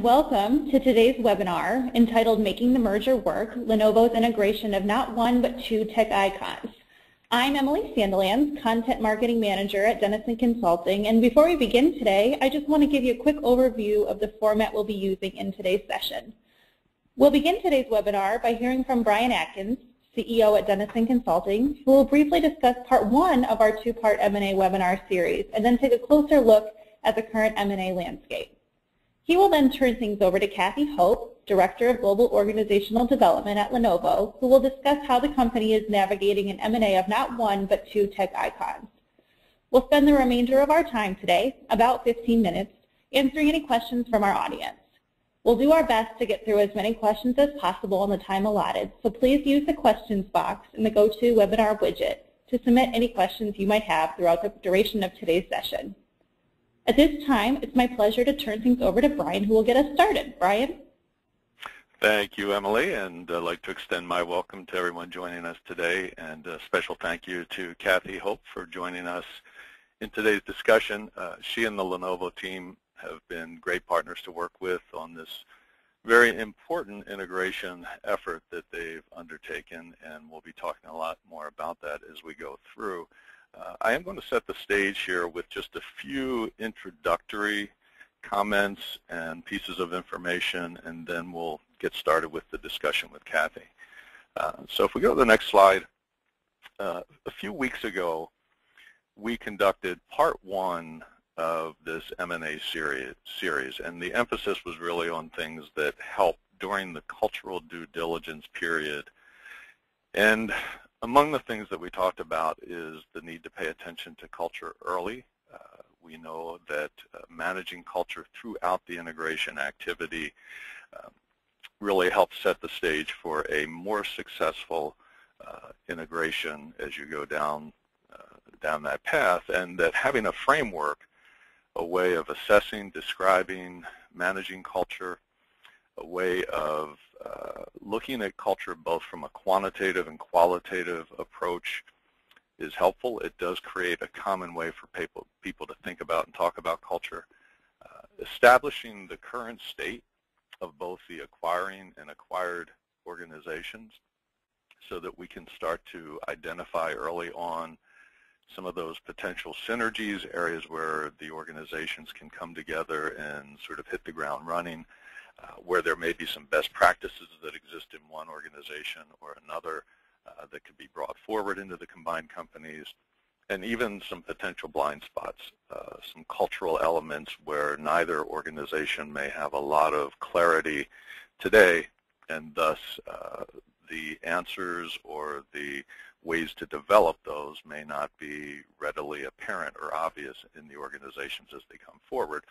Welcome to today's webinar entitled Making the Merger Work, Lenovo's integration of not one but two tech icons. I'm Emily Sandilands, Content Marketing Manager at Denison Consulting, and before we begin today, I just want to give you a quick overview of the format we'll be using in today's session. We'll begin today's webinar by hearing from Brian Atkins, CEO at Denison Consulting, who will briefly discuss part one of our two-part M&A webinar series, and then take a closer look at the current M&A landscape. He will then turn things over to Kathy Hope, Director of Global Organizational Development at Lenovo, who will discuss how the company is navigating an M&A of not one but two tech icons. We'll spend the remainder of our time today, about 15 minutes, answering any questions from our audience. We'll do our best to get through as many questions as possible in the time allotted, so please use the questions box in the GoToWebinar widget to submit any questions you might have throughout the duration of today's session. At this time, it's my pleasure to turn things over to Brian, who will get us started. Brian? Thank you, Emily, and I'd like to extend my welcome to everyone joining us today, and a special thank you to Kathy Hope for joining us in today's discussion. Uh, she and the Lenovo team have been great partners to work with on this very important integration effort that they've undertaken, and we'll be talking a lot more about that as we go through. Uh, I am going to set the stage here with just a few introductory comments and pieces of information, and then we'll get started with the discussion with Kathy. Uh, so if we go to the next slide, uh, a few weeks ago, we conducted part one of this M&A series, series, and the emphasis was really on things that help during the cultural due diligence period. And among the things that we talked about is the need to pay attention to culture early. Uh, we know that uh, managing culture throughout the integration activity uh, really helps set the stage for a more successful uh, integration as you go down uh, down that path, and that having a framework, a way of assessing, describing, managing culture, a way of uh, looking at culture both from a quantitative and qualitative approach is helpful. It does create a common way for people, people to think about and talk about culture. Uh, establishing the current state of both the acquiring and acquired organizations so that we can start to identify early on some of those potential synergies, areas where the organizations can come together and sort of hit the ground running, uh, where there may be some best practices that exist in one organization or another uh, that could be brought forward into the combined companies, and even some potential blind spots, uh, some cultural elements where neither organization may have a lot of clarity today, and thus uh, the answers or the ways to develop those may not be readily apparent or obvious in the organizations as they come forward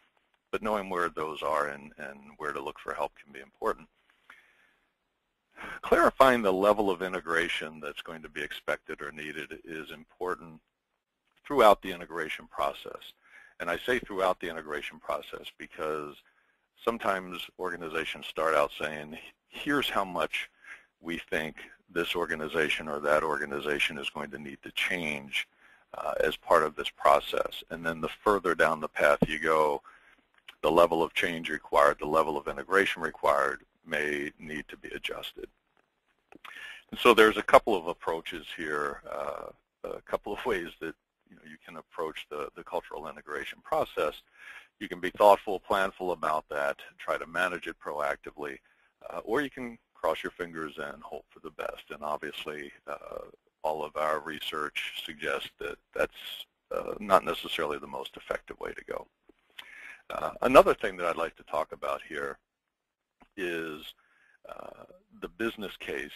but knowing where those are and, and where to look for help can be important. Clarifying the level of integration that's going to be expected or needed is important throughout the integration process. And I say throughout the integration process because sometimes organizations start out saying, here's how much we think this organization or that organization is going to need to change uh, as part of this process. And then the further down the path you go, the level of change required, the level of integration required may need to be adjusted. And so there's a couple of approaches here, uh, a couple of ways that you, know, you can approach the, the cultural integration process. You can be thoughtful, planful about that, try to manage it proactively, uh, or you can cross your fingers and hope for the best. And obviously, uh, all of our research suggests that that's uh, not necessarily the most effective way to go. Uh, another thing that I'd like to talk about here is uh, the business case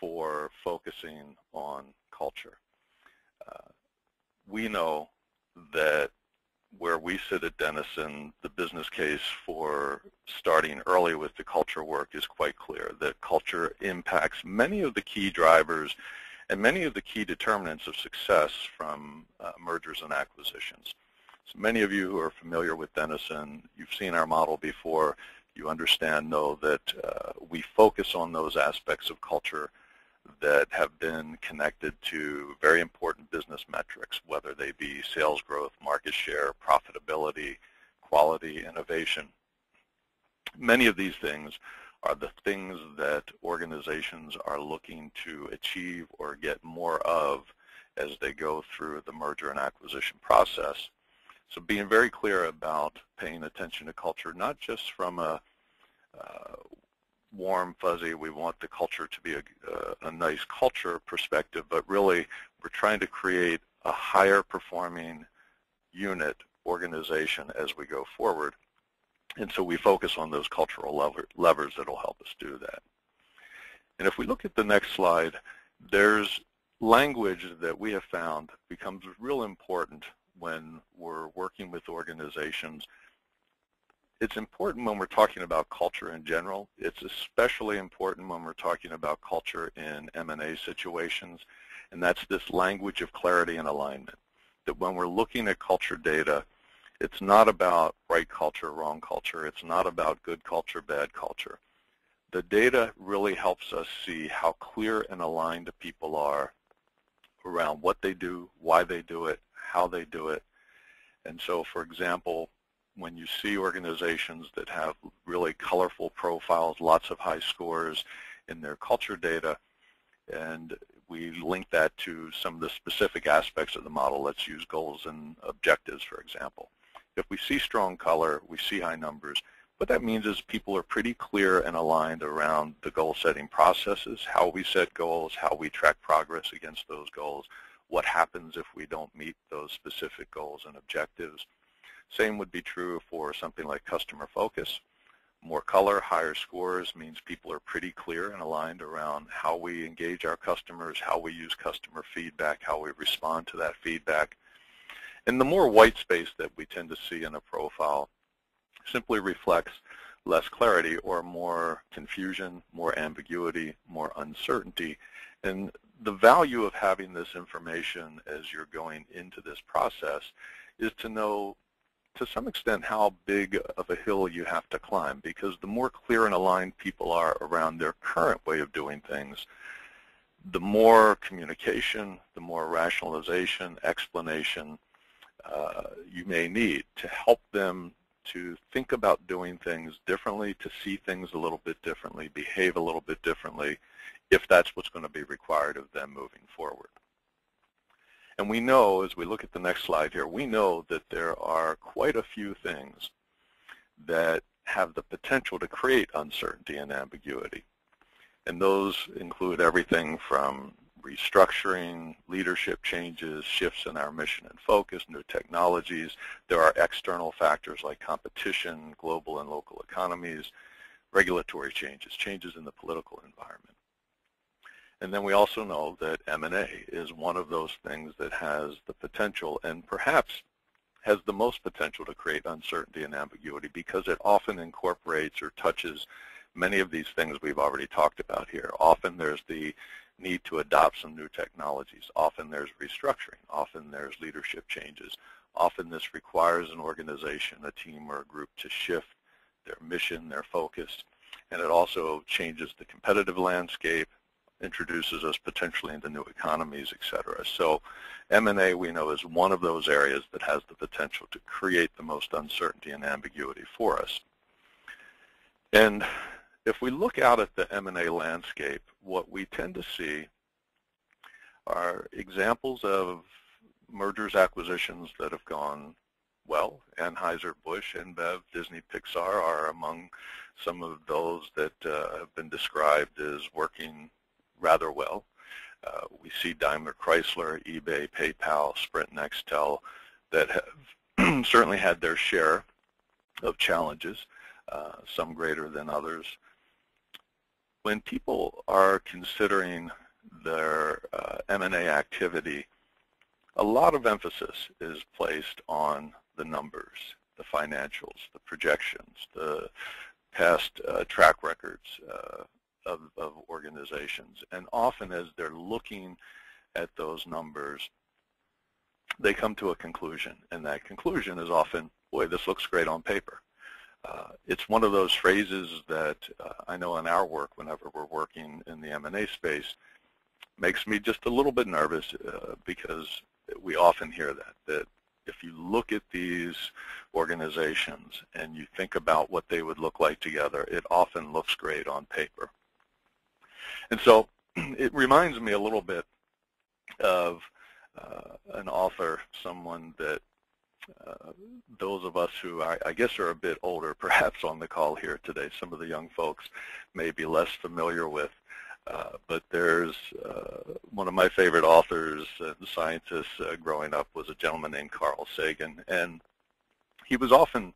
for focusing on culture. Uh, we know that where we sit at Denison, the business case for starting early with the culture work is quite clear, that culture impacts many of the key drivers and many of the key determinants of success from uh, mergers and acquisitions. So many of you who are familiar with Denison, you've seen our model before. You understand, know that uh, we focus on those aspects of culture that have been connected to very important business metrics, whether they be sales growth, market share, profitability, quality, innovation. Many of these things are the things that organizations are looking to achieve or get more of as they go through the merger and acquisition process. So being very clear about paying attention to culture, not just from a uh, warm, fuzzy, we want the culture to be a, uh, a nice culture perspective, but really we're trying to create a higher performing unit organization as we go forward. And so we focus on those cultural lever levers that will help us do that. And if we look at the next slide, there's language that we have found becomes real important when we're working with organizations. It's important when we're talking about culture in general. It's especially important when we're talking about culture in M&A situations, and that's this language of clarity and alignment. That when we're looking at culture data, it's not about right culture, wrong culture. It's not about good culture, bad culture. The data really helps us see how clear and aligned the people are around what they do, why they do it, how they do it. And so, for example, when you see organizations that have really colorful profiles, lots of high scores in their culture data, and we link that to some of the specific aspects of the model. Let's use goals and objectives, for example. If we see strong color, we see high numbers, what that means is people are pretty clear and aligned around the goal setting processes, how we set goals, how we track progress against those goals, what happens if we don't meet those specific goals and objectives. Same would be true for something like customer focus. More color, higher scores means people are pretty clear and aligned around how we engage our customers, how we use customer feedback, how we respond to that feedback. And the more white space that we tend to see in a profile simply reflects less clarity or more confusion, more ambiguity, more uncertainty. And the value of having this information as you're going into this process is to know to some extent how big of a hill you have to climb because the more clear and aligned people are around their current way of doing things, the more communication, the more rationalization, explanation uh, you may need to help them to think about doing things differently, to see things a little bit differently, behave a little bit differently, if that's what's going to be required of them moving forward. And we know, as we look at the next slide here, we know that there are quite a few things that have the potential to create uncertainty and ambiguity. And those include everything from restructuring, leadership changes, shifts in our mission and focus, new technologies. There are external factors like competition, global and local economies, regulatory changes, changes in the political environment. And then we also know that M&A is one of those things that has the potential and perhaps has the most potential to create uncertainty and ambiguity because it often incorporates or touches many of these things we've already talked about here. Often there's the need to adopt some new technologies. Often there's restructuring. Often there's leadership changes. Often this requires an organization, a team, or a group to shift their mission, their focus, and it also changes the competitive landscape, introduces us potentially into new economies, et cetera. So M&A we know is one of those areas that has the potential to create the most uncertainty and ambiguity for us. And if we look out at the M&A landscape, what we tend to see are examples of mergers, acquisitions that have gone well. Anheuser-Busch, InBev, Disney, Pixar are among some of those that uh, have been described as working rather well. Uh, we see Daimler Chrysler, eBay, PayPal, Sprint, Nextel that have certainly had their share of challenges, uh, some greater than others when people are considering their uh, M&A activity, a lot of emphasis is placed on the numbers, the financials, the projections, the past uh, track records uh, of, of organizations. And often as they're looking at those numbers, they come to a conclusion. And that conclusion is often, boy, this looks great on paper. Uh, it's one of those phrases that uh, I know in our work, whenever we're working in the M&A space, makes me just a little bit nervous uh, because we often hear that, that if you look at these organizations and you think about what they would look like together, it often looks great on paper. And so it reminds me a little bit of uh, an author, someone that uh, those of us who I, I, guess are a bit older perhaps on the call here today, some of the young folks may be less familiar with. Uh, but there's uh, one of my favorite authors and scientists uh, growing up was a gentleman named Carl Sagan. And he was often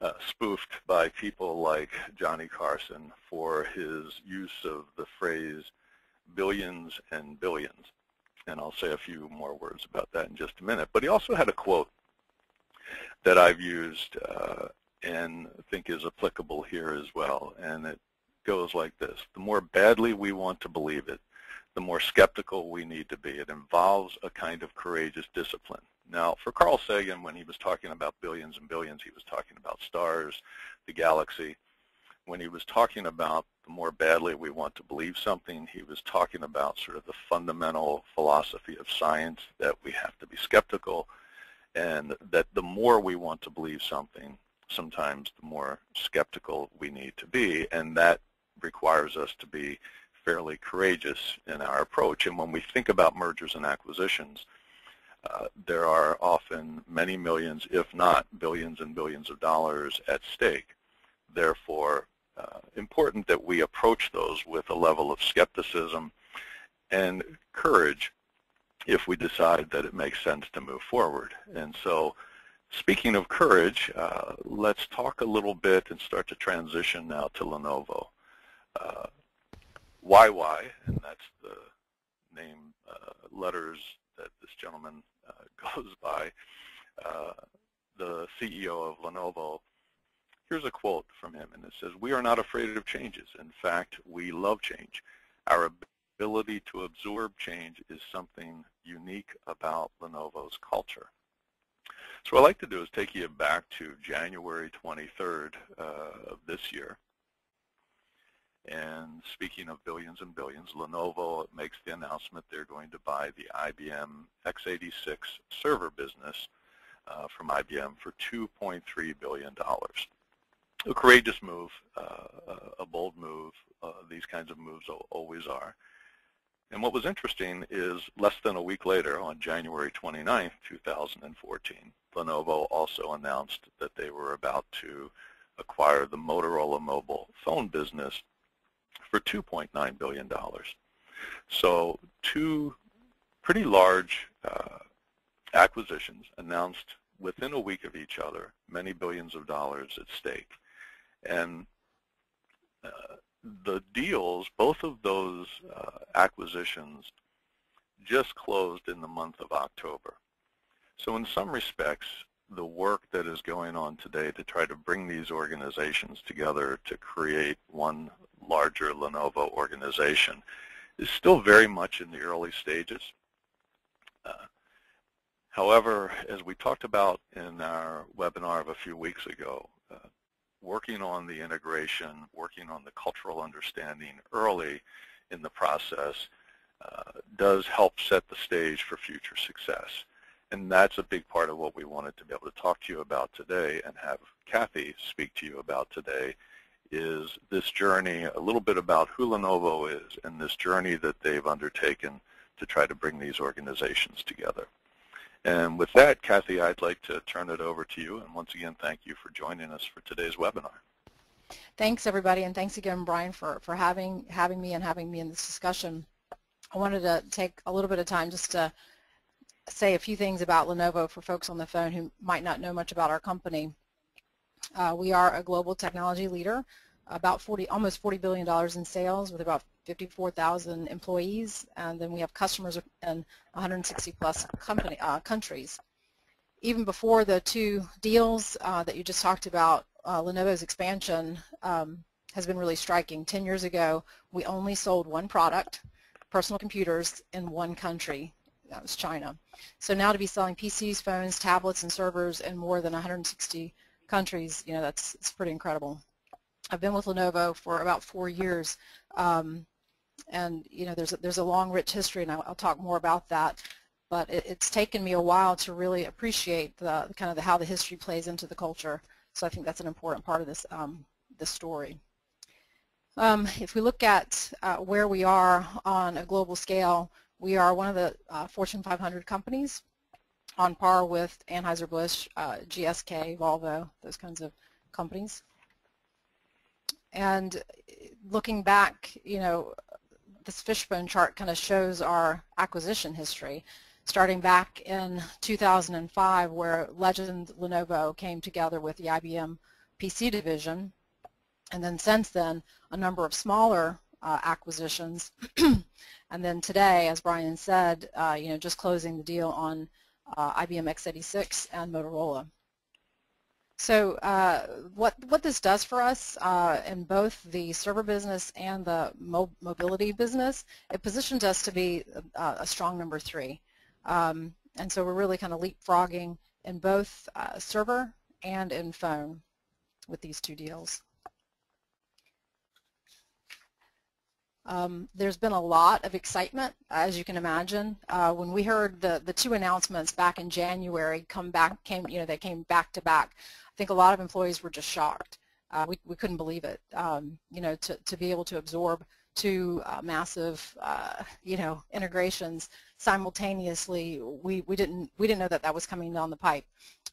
uh, spoofed by people like Johnny Carson for his use of the phrase billions and billions. And I'll say a few more words about that in just a minute. But he also had a quote that I've used uh, and think is applicable here as well. And it goes like this. The more badly we want to believe it, the more skeptical we need to be. It involves a kind of courageous discipline. Now, for Carl Sagan, when he was talking about billions and billions, he was talking about stars, the galaxy. When he was talking about the more badly we want to believe something, he was talking about sort of the fundamental philosophy of science that we have to be skeptical and that the more we want to believe something, sometimes the more skeptical we need to be, and that requires us to be fairly courageous in our approach. And when we think about mergers and acquisitions, uh, there are often many millions, if not billions and billions of dollars at stake. Therefore, uh, important that we approach those with a level of skepticism and courage if we decide that it makes sense to move forward. And so speaking of courage, uh, let's talk a little bit and start to transition now to Lenovo. Uh, YY, and that's the name uh, letters that this gentleman uh, goes by, uh, the CEO of Lenovo, here's a quote from him, and it says, we are not afraid of changes. In fact, we love change. Our ability to absorb change is something unique about Lenovo's culture. So what I'd like to do is take you back to January 23rd uh, of this year. And speaking of billions and billions, Lenovo makes the announcement they're going to buy the IBM x86 server business uh, from IBM for $2.3 billion. A courageous move, uh, a bold move. Uh, these kinds of moves always are. And what was interesting is less than a week later, on January 29, 2014, Lenovo also announced that they were about to acquire the Motorola mobile phone business for $2.9 billion. So two pretty large uh, acquisitions announced within a week of each other, many billions of dollars at stake. And uh, the deals, both of those uh, acquisitions just closed in the month of October. So in some respects, the work that is going on today to try to bring these organizations together to create one larger Lenovo organization is still very much in the early stages. Uh, however, as we talked about in our webinar of a few weeks ago, uh, working on the integration, working on the cultural understanding early in the process uh, does help set the stage for future success. And that's a big part of what we wanted to be able to talk to you about today and have Kathy speak to you about today is this journey, a little bit about who Lenovo is and this journey that they've undertaken to try to bring these organizations together. And with that, Kathy, I'd like to turn it over to you. And once again, thank you for joining us for today's webinar. Thanks, everybody, and thanks again, Brian, for, for having, having me and having me in this discussion. I wanted to take a little bit of time just to say a few things about Lenovo for folks on the phone who might not know much about our company. Uh, we are a global technology leader, about 40, almost $40 billion in sales with about 54,000 employees, and then we have customers in 160 plus company, uh, countries. Even before the two deals uh, that you just talked about, uh, Lenovo's expansion um, has been really striking. Ten years ago, we only sold one product, personal computers, in one country. That was China. So now to be selling PCs, phones, tablets, and servers in more than 160 countries, you know, that's it's pretty incredible. I've been with Lenovo for about four years, um, and you know, there's a, there's a long, rich history, and I'll, I'll talk more about that. but it, it's taken me a while to really appreciate the kind of the, how the history plays into the culture. So I think that's an important part of this um, this story. Um, if we look at uh, where we are on a global scale, we are one of the uh, Fortune 500 companies on par with Anheuser-Busch, uh, GSK, Volvo, those kinds of companies. And looking back, you know, this fishbone chart kind of shows our acquisition history, starting back in 2005 where Legend Lenovo came together with the IBM PC division, and then since then a number of smaller uh, acquisitions, and then today, as Brian said, uh, you know, just closing the deal on uh, IBM x86 and Motorola. So uh, what, what this does for us uh, in both the server business and the mo mobility business, it positions us to be a, a strong number three. Um, and so we're really kind of leapfrogging in both uh, server and in phone with these two deals. Um, there's been a lot of excitement, as you can imagine. Uh, when we heard the, the two announcements back in January come back, came, you know, they came back to back, I think a lot of employees were just shocked. Uh, we, we couldn't believe it, um, you know, to, to be able to absorb two uh, massive, uh, you know, integrations simultaneously. We, we, didn't, we didn't know that that was coming down the pipe.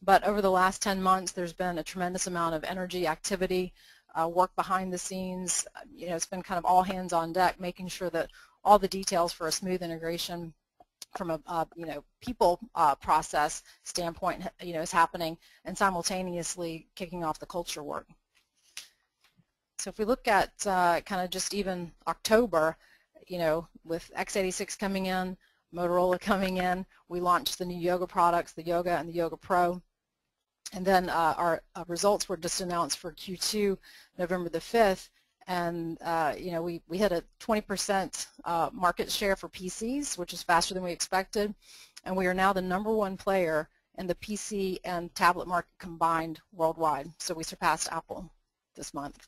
But over the last 10 months, there's been a tremendous amount of energy, activity, uh, work behind the scenes. You know, it's been kind of all hands on deck, making sure that all the details for a smooth integration from a uh, you know people uh, process standpoint you know is happening and simultaneously kicking off the culture work. So if we look at uh, kind of just even October, you know, with x86 coming in, Motorola coming in, we launched the new Yoga products, the Yoga and the Yoga Pro. And then uh, our uh, results were just announced for Q2 November the 5th, and uh, you know we, we hit a 20% uh, market share for PCs, which is faster than we expected, and we are now the number one player in the PC and tablet market combined worldwide. So we surpassed Apple this month.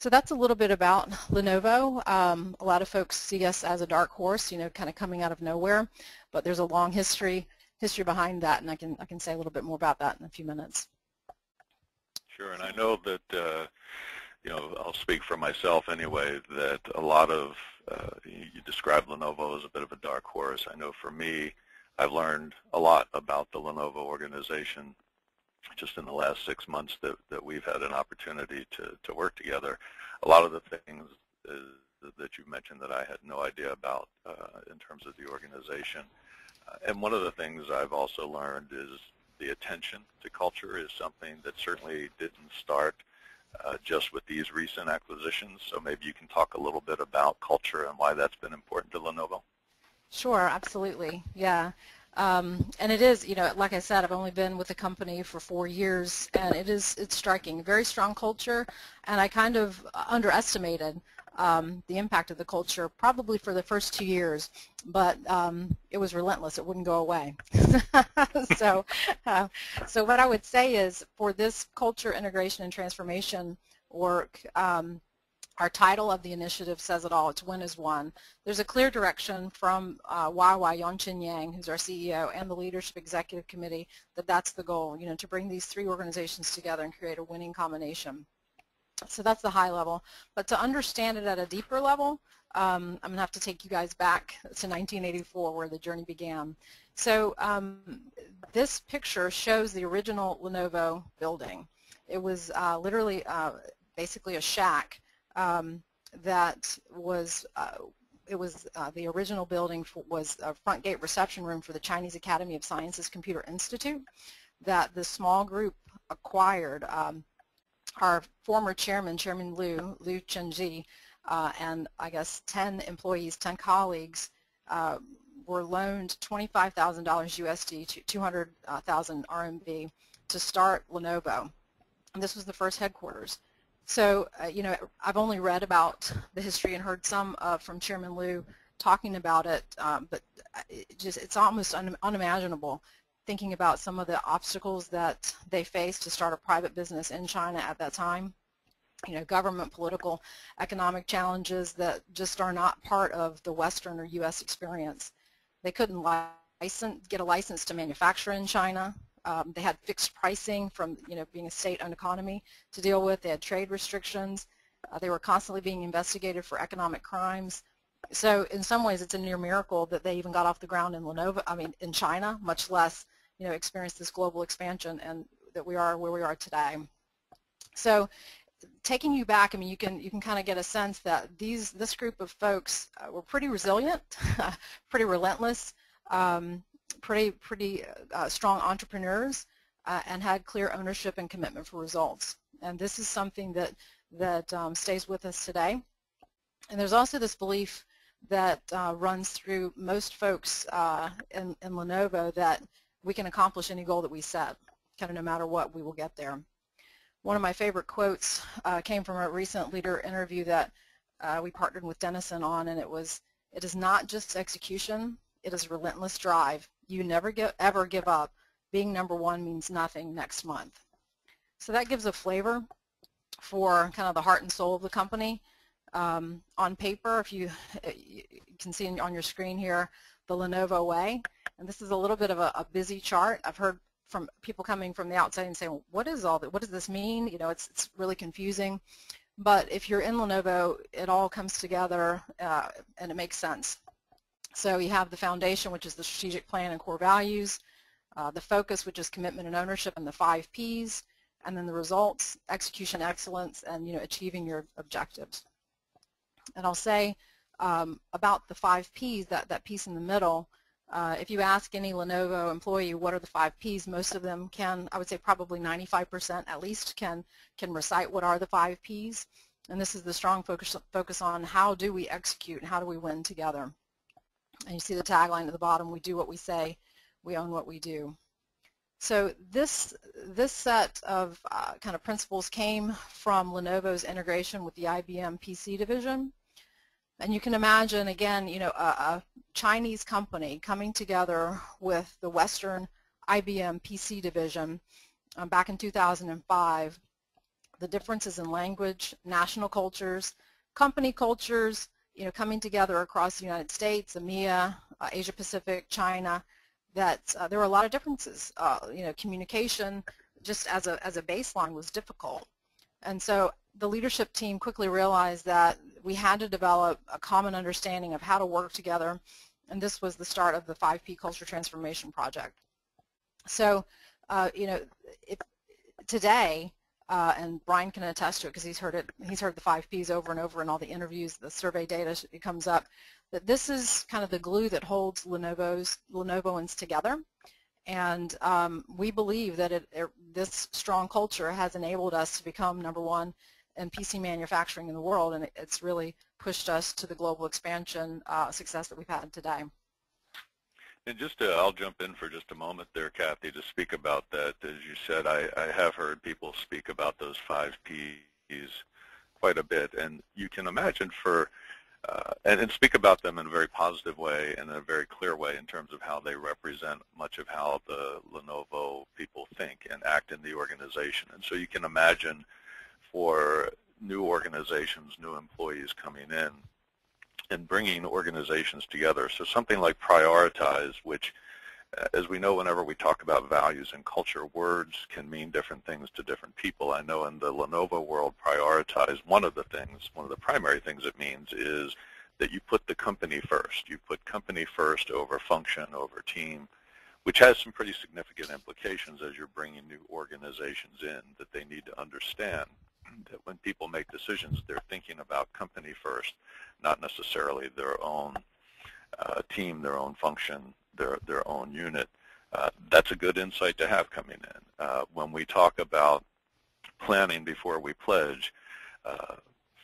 So that's a little bit about Lenovo. Um, a lot of folks see us as a dark horse, you know, kind of coming out of nowhere, but there's a long history history behind that, and I can I can say a little bit more about that in a few minutes. Sure, and I know that uh, you know I'll speak for myself anyway. That a lot of uh, you describe Lenovo as a bit of a dark horse. I know for me, I've learned a lot about the Lenovo organization just in the last six months that, that we've had an opportunity to, to work together. A lot of the things uh, that you mentioned that I had no idea about uh, in terms of the organization and one of the things I've also learned is the attention to culture is something that certainly didn't start uh, just with these recent acquisitions. So maybe you can talk a little bit about culture and why that's been important to Lenovo. Sure, absolutely. Yeah. Um, and it is, you know, like I said, I've only been with the company for four years, and it is, it's striking. Very strong culture, and I kind of underestimated um, the impact of the culture probably for the first two years, but um, it was relentless. It wouldn't go away. so, uh, so what I would say is for this culture integration and transformation work, um, our title of the initiative says it all. It's Win as One. There's a clear direction from uh, YY Yuanqing Yang, who's our CEO, and the Leadership Executive Committee that that's the goal, you know, to bring these three organizations together and create a winning combination. So that's the high level. But to understand it at a deeper level, um, I'm going to have to take you guys back to 1984 where the journey began. So um, this picture shows the original Lenovo building. It was uh, literally uh, basically a shack um, that was uh, it was uh, the original building for, was a front gate reception room for the Chinese Academy of Sciences Computer Institute that the small group acquired um, our former chairman, Chairman Liu, Liu Chuanzhi, uh, and I guess 10 employees, 10 colleagues uh, were loaned $25,000 USD to 200,000 RMB to start Lenovo. And this was the first headquarters. So, uh, you know, I've only read about the history and heard some uh, from Chairman Liu talking about it, um, but it just it's almost un unimaginable thinking about some of the obstacles that they faced to start a private business in China at that time. you know, government, political, economic challenges that just are not part of the Western or U.S. experience. They couldn't license, get a license to manufacture in China. Um, they had fixed pricing from, you know, being a state-owned economy to deal with. They had trade restrictions. Uh, they were constantly being investigated for economic crimes. So in some ways, it's a near miracle that they even got off the ground in Lenovo, I mean, in China, much less, you know, experience this global expansion and that we are where we are today. So taking you back, I mean, you can you can kind of get a sense that these this group of folks uh, were pretty resilient, pretty relentless, um, pretty pretty uh, strong entrepreneurs, uh, and had clear ownership and commitment for results. And this is something that that um, stays with us today. And there's also this belief that uh, runs through most folks uh, in, in Lenovo that we can accomplish any goal that we set, kind of no matter what, we will get there. One of my favorite quotes uh, came from a recent leader interview that uh, we partnered with Denison on, and it was, it is not just execution, it is relentless drive. You never get, ever give up. Being number one means nothing next month. So that gives a flavor for kind of the heart and soul of the company. Um, on paper, if you, you can see on your screen here, the Lenovo way. And this is a little bit of a, a busy chart. I've heard from people coming from the outside and saying, what is all that? What does this mean? You know, it's, it's really confusing. But if you're in Lenovo, it all comes together uh, and it makes sense. So you have the foundation, which is the strategic plan and core values, uh, the focus, which is commitment and ownership, and the five Ps, and then the results, execution excellence, and you know achieving your objectives. And I'll say um, about the five Ps, that, that piece in the middle, uh, if you ask any Lenovo employee what are the five Ps, most of them can, I would say probably 95% at least can, can recite what are the five Ps. And this is the strong focus, focus on how do we execute and how do we win together. And you see the tagline at the bottom, we do what we say, we own what we do. So this, this set of uh, kind of principles came from Lenovo's integration with the IBM PC division. And you can imagine, again, you know, a, a Chinese company coming together with the Western IBM PC division um, back in 2005. The differences in language, national cultures, company cultures, you know, coming together across the United States, EMEA, uh, Asia Pacific, China, that uh, there were a lot of differences. Uh, you know, communication just as a, as a baseline was difficult. And so the leadership team quickly realized that we had to develop a common understanding of how to work together, and this was the start of the 5P Culture Transformation Project. So, uh, you know, if, today, uh, and Brian can attest to it because he's heard it, he's heard the 5Ps over and over in all the interviews, the survey data it comes up, that this is kind of the glue that holds Lenovo's, Lenovoans together. And um, we believe that it, it, this strong culture has enabled us to become number one in PC manufacturing in the world, and it's really pushed us to the global expansion uh, success that we've had today. And just to, I'll jump in for just a moment there, Kathy, to speak about that. As you said, I, I have heard people speak about those five Ps quite a bit, and you can imagine for uh, and, and, speak about them in a very positive way and in a very clear way in terms of how they represent much of how the Lenovo people think and act in the organization. And so you can imagine for new organizations, new employees coming in, and bringing organizations together. So something like prioritize, which uh, as we know, whenever we talk about values and culture, words can mean different things to different people. I know in the Lenovo world, prioritize, one of the things, one of the primary things it means is that you put the company first. You put company first over function, over team, which has some pretty significant implications as you're bringing new organizations in that they need to understand that when people make decisions, they're thinking about company first, not necessarily their own uh, team, their own function, their, their own unit. Uh, that's a good insight to have coming in. Uh, when we talk about planning before we pledge, uh,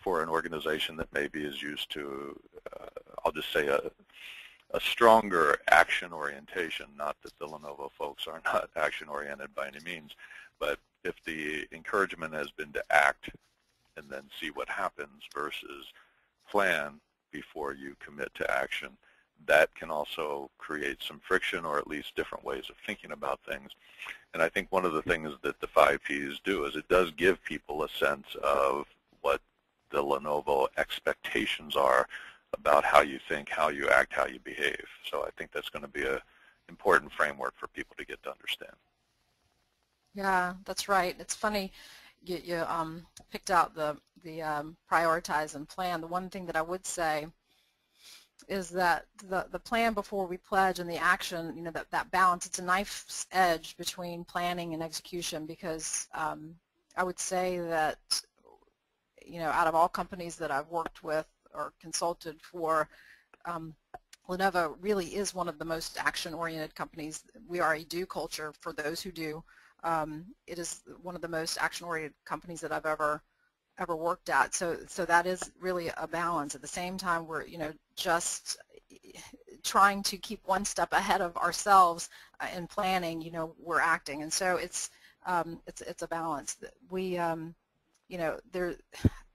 for an organization that maybe is used to, uh, I'll just say a, a stronger action orientation, not that the Lenovo folks are not action oriented by any means, but if the encouragement has been to act and then see what happens versus plan before you commit to action, that can also create some friction or at least different ways of thinking about things. And I think one of the things that the five Ps do is it does give people a sense of what the Lenovo expectations are about how you think, how you act, how you behave. So I think that's going to be an important framework for people to get to understand. Yeah, that's right. It's funny you, you um, picked out the, the um, prioritize and plan. The one thing that I would say is that the, the plan before we pledge and the action, you know, that, that balance, it's a knife's edge between planning and execution because um, I would say that, you know, out of all companies that I've worked with or consulted for, um, Lenovo really is one of the most action-oriented companies. We are a do culture for those who do. Um, it is one of the most action-oriented companies that I've ever ever worked at. So so that is really a balance. At the same time, we're you know just trying to keep one step ahead of ourselves uh, in planning. You know, we're acting, and so it's um, it's it's a balance. We um, you know there.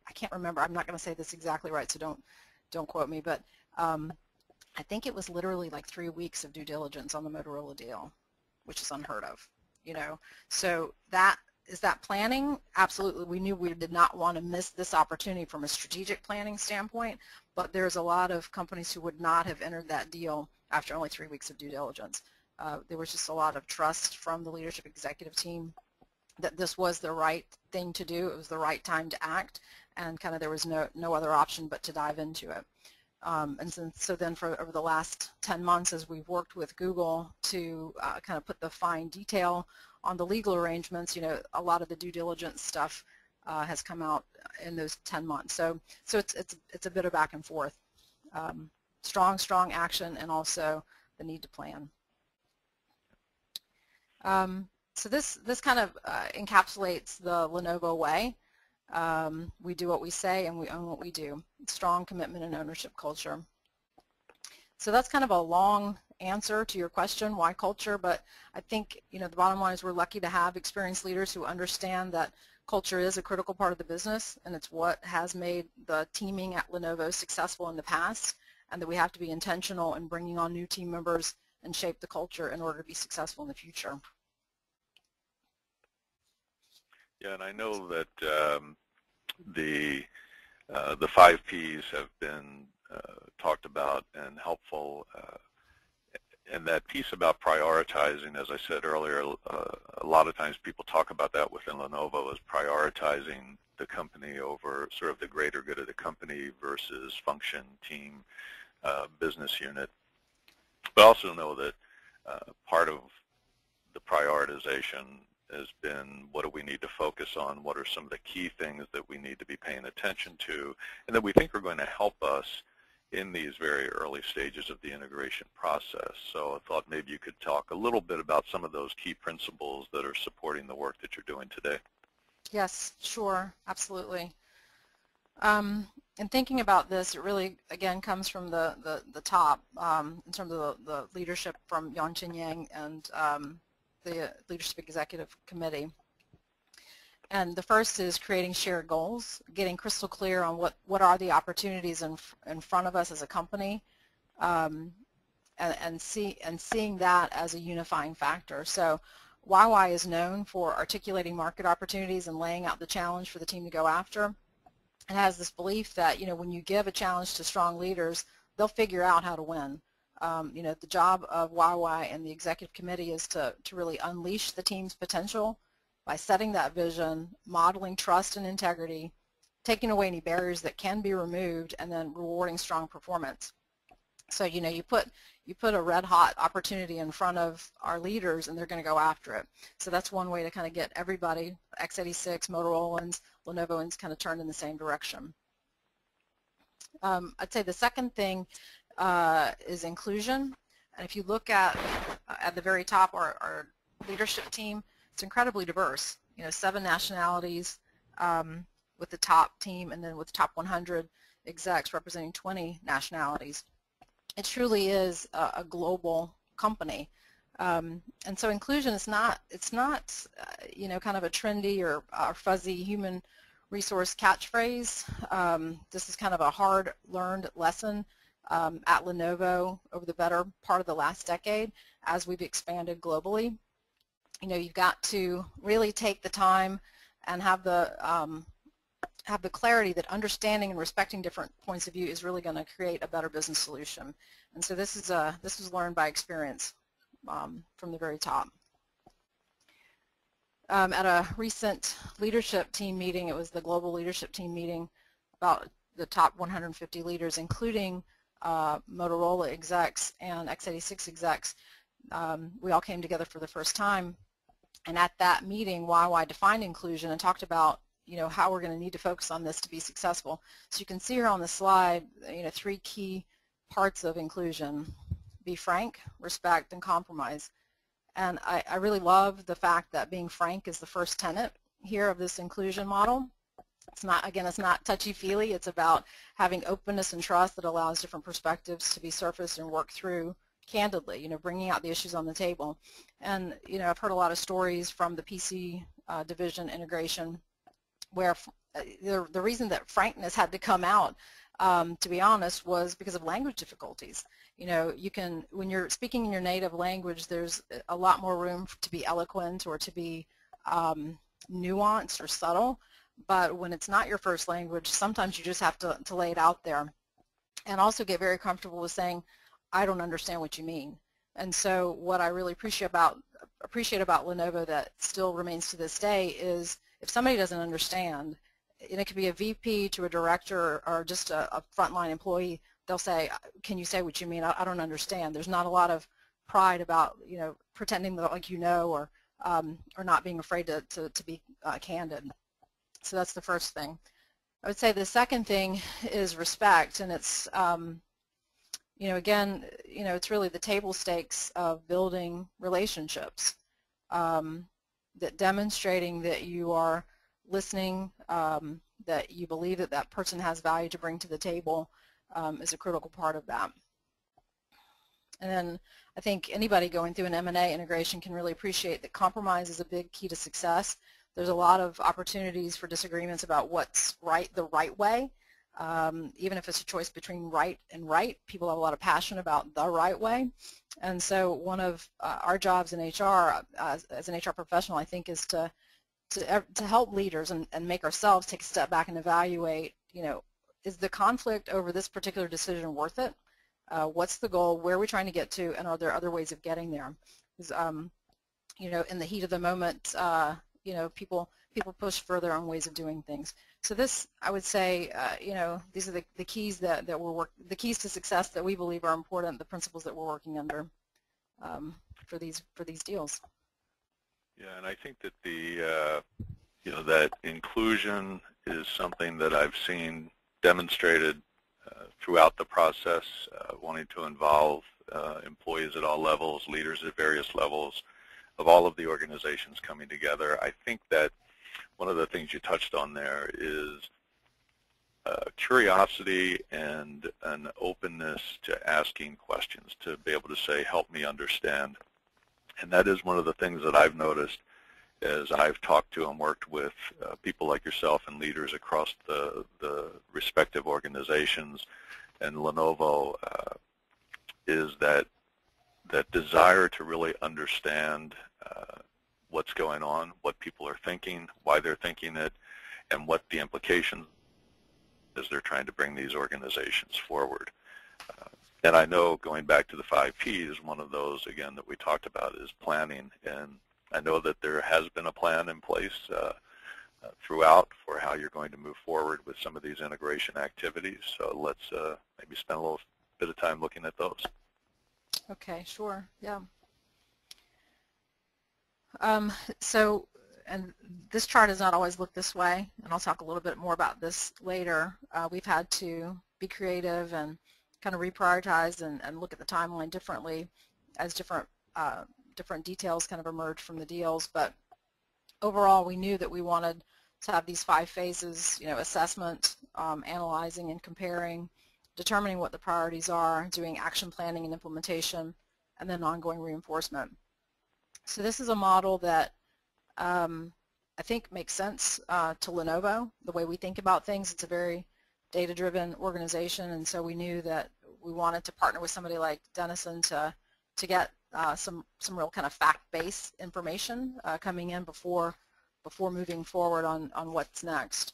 I can't remember. I'm not going to say this exactly right, so don't don't quote me. But um, I think it was literally like three weeks of due diligence on the Motorola deal, which is unheard of. You know, so that is that planning? Absolutely. We knew we did not want to miss this opportunity from a strategic planning standpoint, but there's a lot of companies who would not have entered that deal after only three weeks of due diligence. Uh, there was just a lot of trust from the leadership executive team that this was the right thing to do. It was the right time to act, and kind of there was no, no other option but to dive into it. Um, and so, so, then for over the last 10 months as we've worked with Google to uh, kind of put the fine detail on the legal arrangements, you know, a lot of the due diligence stuff uh, has come out in those 10 months. So, so it's, it's, it's a bit of back and forth. Um, strong, strong action and also the need to plan. Um, so this, this kind of uh, encapsulates the Lenovo way. Um, we do what we say and we own what we do. Strong commitment and ownership culture. So that's kind of a long answer to your question, why culture, but I think, you know, the bottom line is we're lucky to have experienced leaders who understand that culture is a critical part of the business and it's what has made the teaming at Lenovo successful in the past and that we have to be intentional in bringing on new team members and shape the culture in order to be successful in the future. Yeah, and I know that um, the uh, the five Ps have been uh, talked about and helpful uh, and that piece about prioritizing, as I said earlier, uh, a lot of times people talk about that within Lenovo as prioritizing the company over sort of the greater good of the company versus function, team, uh, business unit. But also know that uh, part of the prioritization has been what do we need to focus on, what are some of the key things that we need to be paying attention to, and that we think are going to help us in these very early stages of the integration process. So I thought maybe you could talk a little bit about some of those key principles that are supporting the work that you're doing today. Yes, sure, absolutely. Um, and thinking about this, it really, again, comes from the, the, the top um, in terms of the, the, leadership from Yang and um, the Leadership Executive Committee. And the first is creating shared goals, getting crystal clear on what, what are the opportunities in, in front of us as a company, um, and, and, see, and seeing that as a unifying factor. So YY is known for articulating market opportunities and laying out the challenge for the team to go after. It has this belief that, you know, when you give a challenge to strong leaders, they'll figure out how to win. Um, you know, the job of YY and the executive committee is to, to really unleash the team's potential by setting that vision, modeling trust and integrity, taking away any barriers that can be removed, and then rewarding strong performance. So, you know, you put you put a red hot opportunity in front of our leaders and they're going to go after it. So that's one way to kind of get everybody, x86, Motorolans, Lenovoans kind of turned in the same direction. Um, I'd say the second thing uh, is inclusion. And if you look at uh, at the very top, our, our leadership team, it's incredibly diverse. You know, seven nationalities um, with the top team, and then with the top 100 execs representing 20 nationalities. It truly is a, a global company. Um, and so inclusion is not, it's not, uh, you know, kind of a trendy or, fuzzy human resource catchphrase. Um, this is kind of a hard learned lesson um, at Lenovo over the better part of the last decade as we've expanded globally you know, you've got to really take the time and have the um, have the clarity that understanding and respecting different points of view is really going to create a better business solution. And so this is a this was learned by experience um, from the very top. Um, at a recent leadership team meeting, it was the global leadership team meeting, about the top 150 leaders, including uh, Motorola execs and x86 execs. Um, we all came together for the first time, and at that meeting, YY defined inclusion and talked about you know how we're going to need to focus on this to be successful. So you can see here on the slide, you know, three key parts of inclusion: be frank, respect, and compromise. And I, I really love the fact that being frank is the first tenet here of this inclusion model. It's not, again, it's not touchy-feely. It's about having openness and trust that allows different perspectives to be surfaced and worked through candidly, you know, bringing out the issues on the table. And, you know, I've heard a lot of stories from the PC uh, division integration where uh, the, the reason that frankness had to come out, um, to be honest, was because of language difficulties. You know, you can, when you're speaking in your native language, there's a lot more room to be eloquent or to be um, nuanced or subtle but when it's not your first language, sometimes you just have to, to lay it out there and also get very comfortable with saying, I don't understand what you mean. And so what I really appreciate about appreciate about Lenovo that still remains to this day is if somebody doesn't understand, and it could be a VP to a director or just a, a frontline employee, they'll say, can you say what you mean? I, I, don't understand. There's not a lot of pride about, you know, pretending that like you know or um, or not being afraid to, to, to be uh, candid. So that's the first thing. I would say the second thing is respect, and it's, um, you know, again, you know, it's really the table stakes of building relationships, um, that demonstrating that you are listening, um, that you believe that that person has value to bring to the table um, is a critical part of that. And then I think anybody going through an M&A integration can really appreciate that compromise is a big key to success. There's a lot of opportunities for disagreements about what's right, the right way. Um, even if it's a choice between right and right, people have a lot of passion about the right way. And so one of uh, our jobs in HR, uh, as, an HR professional, I think is to to, to help leaders and, and make ourselves take a step back and evaluate, you know, is the conflict over this particular decision worth it? Uh, what's the goal? Where are we trying to get to? And are there other ways of getting there? Because, um, you know, in the heat of the moment, uh, you know, people people push further on ways of doing things. So this, I would say, uh, you know, these are the, the keys that, that we're work, the keys to success that we believe are important, the principles that we're working under um, for these for these deals. Yeah, and I think that the, uh, you know, that inclusion is something that I've seen demonstrated uh, throughout the process, uh, wanting to involve uh, employees at all levels, leaders at various levels, of all of the organizations coming together. I think that one of the things you touched on there is uh, curiosity and an openness to asking questions, to be able to say, help me understand. And that is one of the things that I've noticed as I've talked to and worked with uh, people like yourself and leaders across the, the respective organizations and Lenovo uh, is that that desire to really understand what's going on, what people are thinking, why they're thinking it, and what the implications as they're trying to bring these organizations forward. Uh, and I know going back to the five Ps, one of those, again, that we talked about is planning. And I know that there has been a plan in place uh, uh, throughout for how you're going to move forward with some of these integration activities. So let's uh, maybe spend a little bit of time looking at those. Okay, sure, yeah. Um, so, and this chart has not always looked this way, and I'll talk a little bit more about this later. Uh, we've had to be creative and kind of reprioritize and, and look at the timeline differently as different uh, different details kind of emerge from the deals. But overall, we knew that we wanted to have these five phases, you know, assessment, um, analyzing and comparing, determining what the priorities are, doing action planning and implementation, and then ongoing reinforcement. So this is a model that um, I think makes sense uh, to Lenovo, the way we think about things. It's a very data-driven organization, and so we knew that we wanted to partner with somebody like Denison to to get uh, some some real kind of fact-based information uh, coming in before before moving forward on on what's next.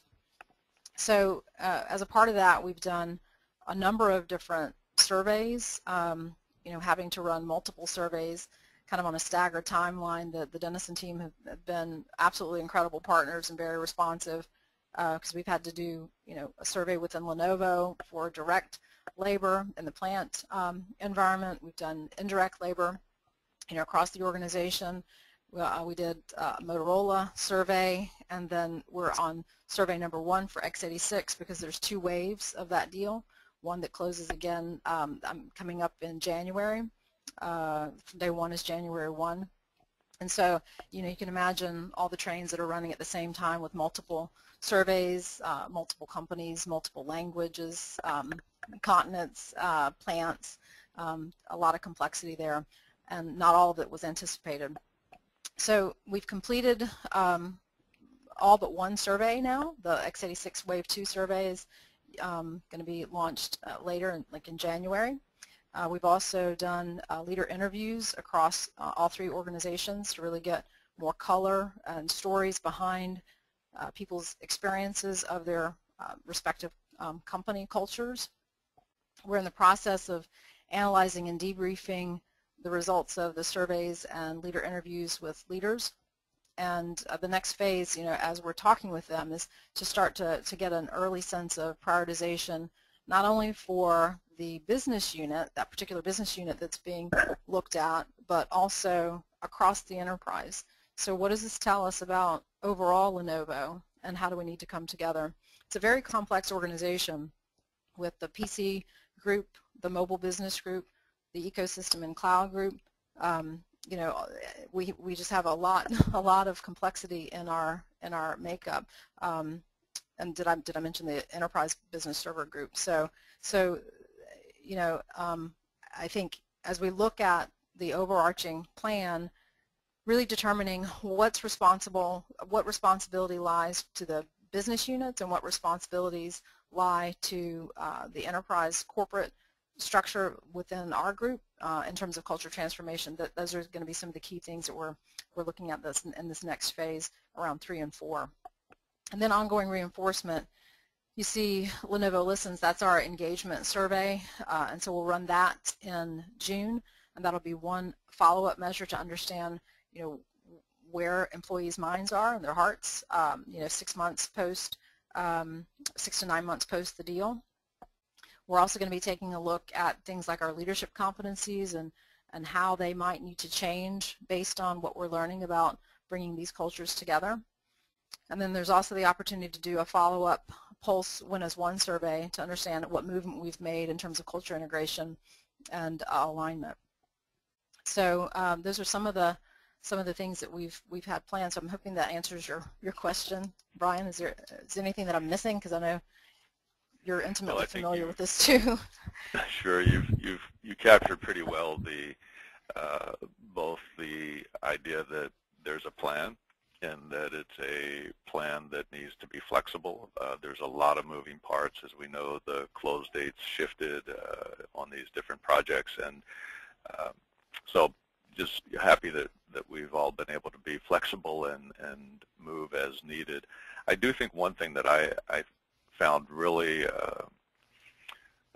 So uh, as a part of that, we've done a number of different surveys, um, you know, having to run multiple surveys kind of on a staggered timeline. The, the Denison team have, have been absolutely incredible partners and very responsive because uh, we've had to do, you know, a survey within Lenovo for direct labor in the plant um, environment. We've done indirect labor, you know, across the organization. We, uh, we did a Motorola survey, and then we're on survey number one for x86 because there's two waves of that deal. One that closes again um, coming up in January. Uh, day one is January 1. And so, you know, you can imagine all the trains that are running at the same time with multiple surveys, uh, multiple companies, multiple languages, um, continents, uh, plants, um, a lot of complexity there, and not all of it was anticipated. So we've completed um, all but one survey now. The x86 Wave 2 survey is um, going to be launched uh, later, in, like in January. Uh, we've also done uh, leader interviews across uh, all three organizations to really get more color and stories behind uh, people's experiences of their uh, respective um, company cultures. We're in the process of analyzing and debriefing the results of the surveys and leader interviews with leaders. And uh, the next phase, you know, as we're talking with them, is to start to, to get an early sense of prioritization, not only for the business unit, that particular business unit that's being looked at, but also across the enterprise. So what does this tell us about overall Lenovo and how do we need to come together? It's a very complex organization with the PC group, the mobile business group, the ecosystem and cloud group. Um, you know, we we just have a lot a lot of complexity in our in our makeup. Um, and did I did I mention the enterprise business server group? So so you know, um, I think as we look at the overarching plan, really determining what's responsible, what responsibility lies to the business units and what responsibilities lie to uh, the enterprise corporate structure within our group uh, in terms of culture transformation. That those are going to be some of the key things that we're we're looking at this in, in this next phase around three and four. And then ongoing reinforcement. You see Lenovo Listens, that's our engagement survey, uh, and so we'll run that in June, and that'll be one follow-up measure to understand you know, where employees' minds are and their hearts, um, you know, six months post, um, six to nine months post the deal. We're also going to be taking a look at things like our leadership competencies and, and how they might need to change based on what we're learning about bringing these cultures together. And then there's also the opportunity to do a follow-up Pulse Win as One survey to understand what movement we've made in terms of culture integration and uh, alignment. So um, those are some of the some of the things that we've we've had planned. So I'm hoping that answers your your question, Brian. Is there is there anything that I'm missing? Because I know you're intimately well, familiar with this too. sure, you've you've you captured pretty well the uh, both the idea that there's a plan and that it's a plan that needs to be flexible. Uh, there's a lot of moving parts, as we know. The close dates shifted uh, on these different projects, and um, so just happy that, that we've all been able to be flexible and, and move as needed. I do think one thing that I, I found really uh,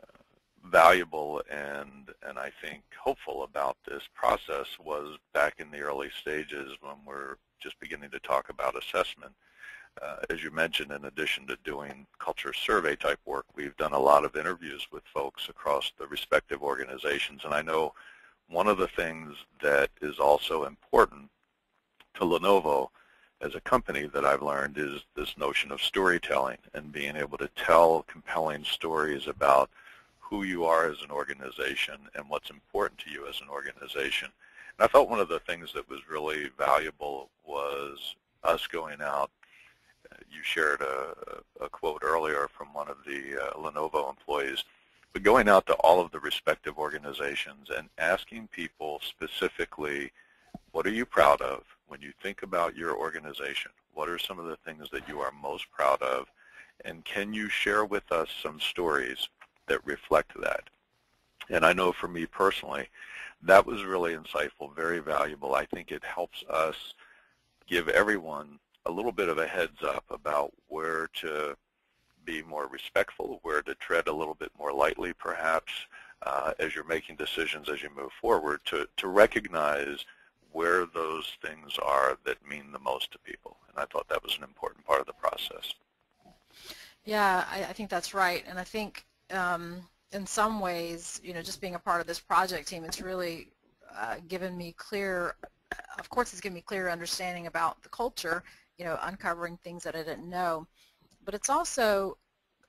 uh, valuable and, and I think hopeful about this process was back in the early stages when we're just beginning to talk about assessment. Uh, as you mentioned, in addition to doing culture survey type work, we've done a lot of interviews with folks across the respective organizations. And I know one of the things that is also important to Lenovo as a company that I've learned is this notion of storytelling and being able to tell compelling stories about who you are as an organization and what's important to you as an organization. I felt one of the things that was really valuable was us going out. You shared a, a quote earlier from one of the uh, Lenovo employees but going out to all of the respective organizations and asking people specifically, what are you proud of when you think about your organization? What are some of the things that you are most proud of? And can you share with us some stories that reflect that? And I know for me personally, that was really insightful, very valuable. I think it helps us give everyone a little bit of a heads up about where to be more respectful, where to tread a little bit more lightly perhaps uh, as you're making decisions as you move forward to, to recognize where those things are that mean the most to people. And I thought that was an important part of the process. Yeah, I, I think that's right. And I think um, in some ways, you know, just being a part of this project team, it's really uh, given me clear, of course it's given me clear understanding about the culture, you know, uncovering things that I didn't know. But it's also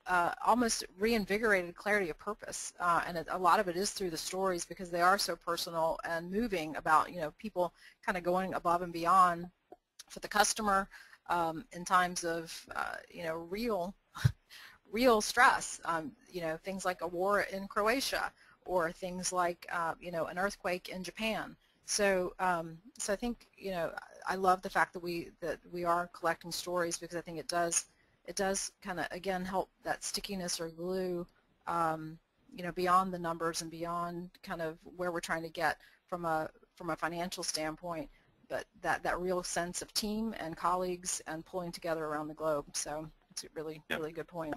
uh, almost reinvigorated clarity of purpose, uh, and it, a lot of it is through the stories because they are so personal and moving about you know people kind of going above and beyond for the customer um, in times of uh, you know real real stress, um, you know things like a war in Croatia or things like uh, you know an earthquake in Japan. So um, so I think you know I love the fact that we that we are collecting stories because I think it does it does kind of, again, help that stickiness or glue, um, you know, beyond the numbers and beyond kind of where we're trying to get from a, from a financial standpoint, but that, that real sense of team and colleagues and pulling together around the globe. So it's a really, yeah. really good point.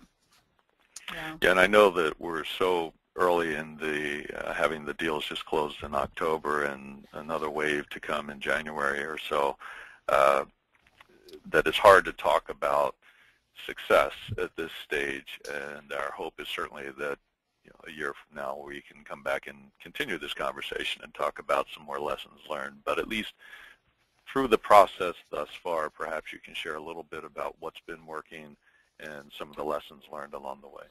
Yeah. yeah, and I know that we're so early in the uh, having the deals just closed in October and another wave to come in January or so, uh, that it's hard to talk about success at this stage, and our hope is certainly that you know, a year from now we can come back and continue this conversation and talk about some more lessons learned. But at least through the process thus far, perhaps you can share a little bit about what's been working and some of the lessons learned along the way.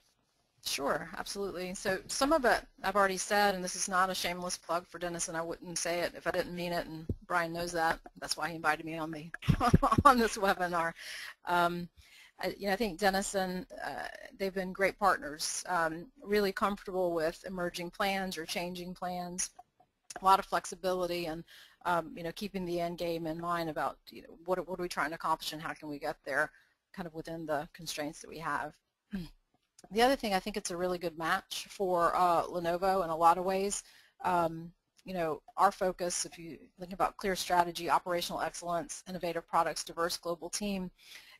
Sure, absolutely. So some of it I've already said, and this is not a shameless plug for Denison. I wouldn't say it if I didn't mean it, and Brian knows that. That's why he invited me on the on this webinar. Um, I, you know, I think Denison, uh, they've been great partners, um, really comfortable with emerging plans or changing plans, a lot of flexibility and, um, you know, keeping the end game in mind about, you know, what, what are we trying to accomplish and how can we get there kind of within the constraints that we have. The other thing, I think it's a really good match for uh, Lenovo in a lot of ways. Um, you know, our focus, if you think about clear strategy, operational excellence, innovative products, diverse global team,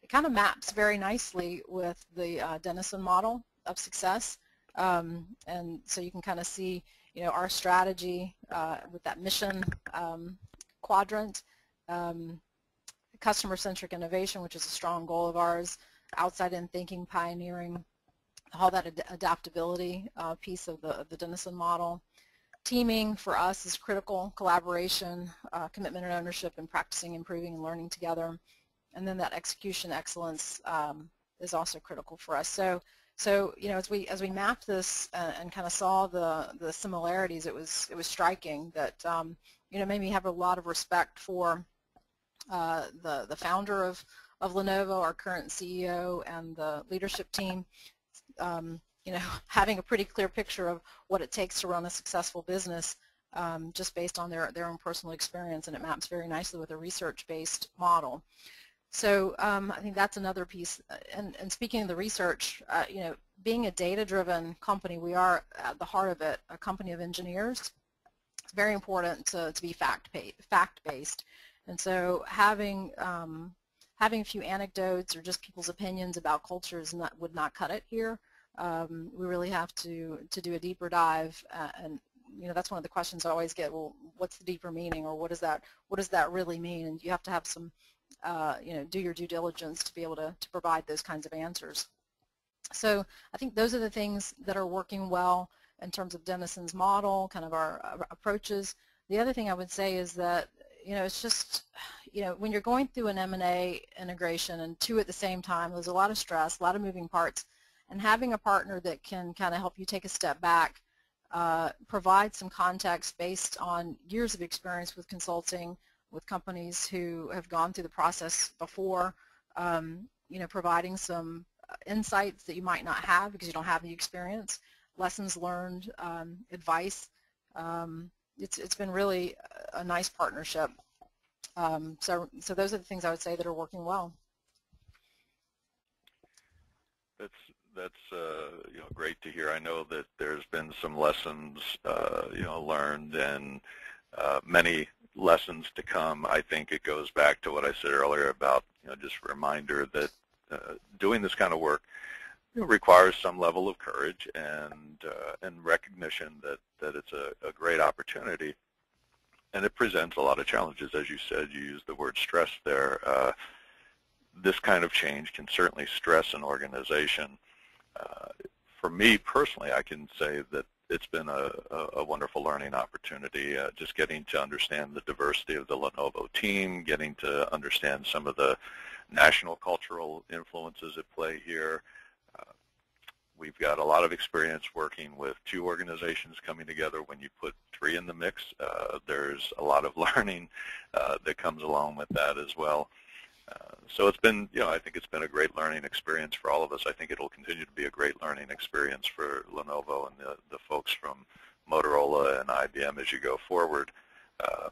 it kind of maps very nicely with the uh, Denison model of success. Um, and so you can kind of see, you know, our strategy uh, with that mission um, quadrant, um, customer-centric innovation, which is a strong goal of ours, outside-in thinking, pioneering, all that ad adaptability uh, piece of the, the Denison model. Teaming for us is critical, collaboration, uh, commitment and ownership, and practicing, improving, and learning together and then that execution excellence um, is also critical for us. So, so you know, as we as we mapped this uh, and kind of saw the the similarities, it was it was striking that um, you know made me have a lot of respect for uh, the the founder of of Lenovo, our current CEO, and the leadership team. Um, you know, having a pretty clear picture of what it takes to run a successful business um, just based on their, their own personal experience, and it maps very nicely with a research-based model. So um, I think that's another piece. Uh, and, and speaking of the research, uh, you know, being a data-driven company, we are at the heart of it a company of engineers. It's very important to, to be fact-based. And so having um, having a few anecdotes or just people's opinions about cultures not, would not cut it here. Um, we really have to to do a deeper dive, uh, and you know that's one of the questions I always get. Well, what's the deeper meaning, or what does that what does that really mean? And you have to have some uh, you know, do your due diligence to be able to, to provide those kinds of answers. So I think those are the things that are working well in terms of Denison's model, kind of our, our approaches. The other thing I would say is that, you know, it's just, you know, when you're going through an M&A integration and two at the same time, there's a lot of stress, a lot of moving parts, and having a partner that can kind of help you take a step back, uh, provide some context based on years of experience with consulting, with companies who have gone through the process before, um, you know, providing some uh, insights that you might not have because you don't have the experience, lessons learned, um, advice. Um, it's, it's been really a nice partnership. Um, so, so those are the things I would say that are working well. That's that's uh, you know great to hear. I know that there's been some lessons uh, you know learned and uh, many lessons to come. I think it goes back to what I said earlier about you know just a reminder that uh, doing this kind of work you know, requires some level of courage and uh, and recognition that that it's a, a great opportunity, and it presents a lot of challenges. As you said, you used the word stress there. Uh, this kind of change can certainly stress an organization. Uh, for me personally, I can say that it's been a, a wonderful learning opportunity, uh, just getting to understand the diversity of the Lenovo team, getting to understand some of the national cultural influences at play here. We've got a lot of experience working with two organizations coming together. When you put three in the mix, uh, there's a lot of learning uh, that comes along with that as well. Uh, so it's been, you know, I think it's been a great learning experience for all of us. I think it'll continue to be a great learning experience for Lenovo and the, the folks from Motorola and IBM as you go forward. Uh,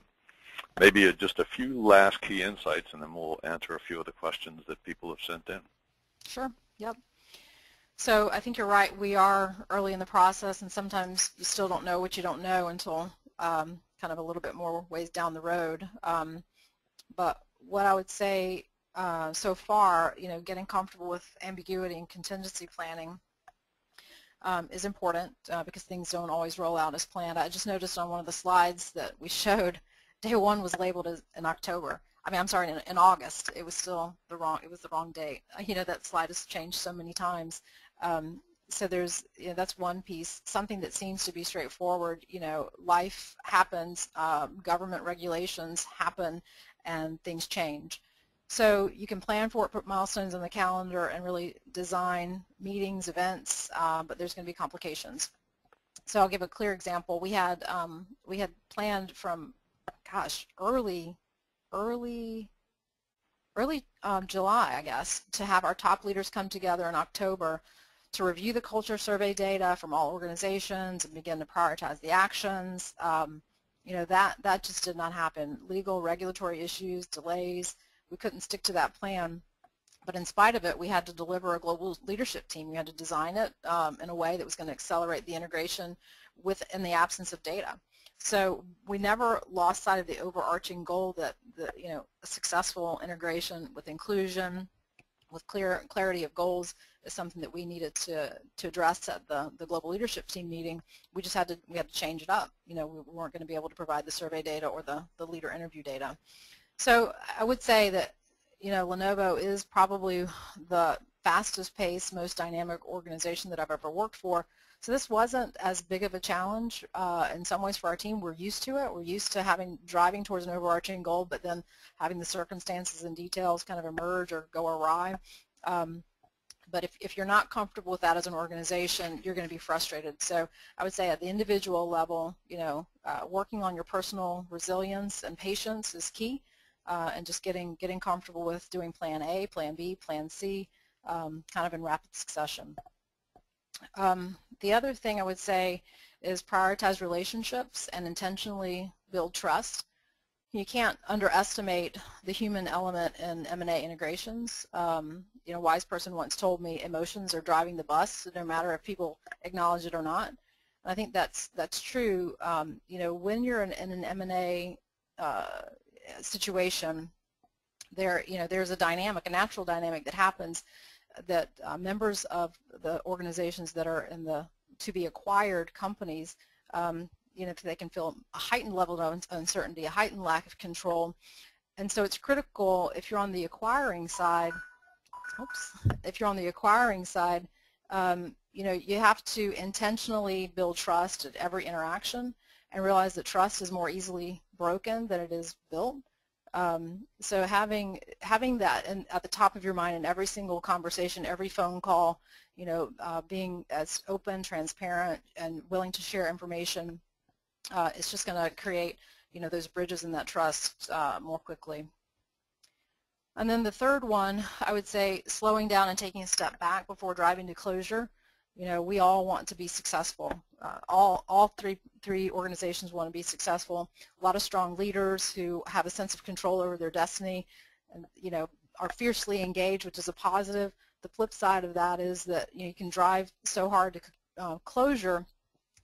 maybe just a few last key insights, and then we'll answer a few of the questions that people have sent in. Sure. Yep. So I think you're right. We are early in the process, and sometimes you still don't know what you don't know until um, kind of a little bit more ways down the road. Um, but what I would say uh, so far, you know, getting comfortable with ambiguity and contingency planning um, is important uh, because things don't always roll out as planned. I just noticed on one of the slides that we showed, day one was labeled as in October. I mean, I'm sorry, in, in August. It was still the wrong. It was the wrong date. You know, that slide has changed so many times. Um, so there's, you know, that's one piece. Something that seems to be straightforward. You know, life happens. Um, government regulations happen and things change. So you can plan for it, put milestones on the calendar, and really design meetings, events, uh, but there's going to be complications. So I'll give a clear example. We had um, we had planned from, gosh, early, early, early um, July, I guess, to have our top leaders come together in October to review the culture survey data from all organizations and begin to prioritize the actions. Um, you know, that, that just did not happen. Legal, regulatory issues, delays, we couldn't stick to that plan. But in spite of it, we had to deliver a global leadership team. We had to design it um, in a way that was going to accelerate the integration with in the absence of data. So we never lost sight of the overarching goal that the, you know a successful integration with inclusion, with clear clarity of goals is something that we needed to to address at the the global leadership team meeting. We just had to we had to change it up. You know, we weren't going to be able to provide the survey data or the the leader interview data. So I would say that you know Lenovo is probably the fastest paced, most dynamic organization that I've ever worked for. So this wasn't as big of a challenge uh, in some ways for our team. We're used to it. We're used to having driving towards an overarching goal, but then having the circumstances and details kind of emerge or go awry. Um, but if, if you're not comfortable with that as an organization, you're going to be frustrated. So I would say at the individual level, you know, uh, working on your personal resilience and patience is key, uh, and just getting getting comfortable with doing Plan A, Plan B, Plan C, um, kind of in rapid succession. Um, the other thing I would say is prioritize relationships and intentionally build trust you can't underestimate the human element in M&A integrations. Um, you know, wise person once told me emotions are driving the bus, no matter if people acknowledge it or not. And I think that's that's true. Um, you know, when you're in, in an M&A uh, situation, there you know there's a dynamic, a natural dynamic that happens that uh, members of the organizations that are in the to be acquired companies um, you know, they can feel a heightened level of uncertainty, a heightened lack of control. And so it's critical if you're on the acquiring side, oops, if you're on the acquiring side, um, you know, you have to intentionally build trust at every interaction and realize that trust is more easily broken than it is built. Um, so having having that in, at the top of your mind in every single conversation, every phone call, you know, uh, being as open, transparent, and willing to share information uh, it's just going to create, you know, those bridges and that trust uh, more quickly. And then the third one, I would say slowing down and taking a step back before driving to closure. You know, we all want to be successful. Uh, all all three three organizations want to be successful. A lot of strong leaders who have a sense of control over their destiny, and you know, are fiercely engaged, which is a positive. The flip side of that is that you, know, you can drive so hard to uh, closure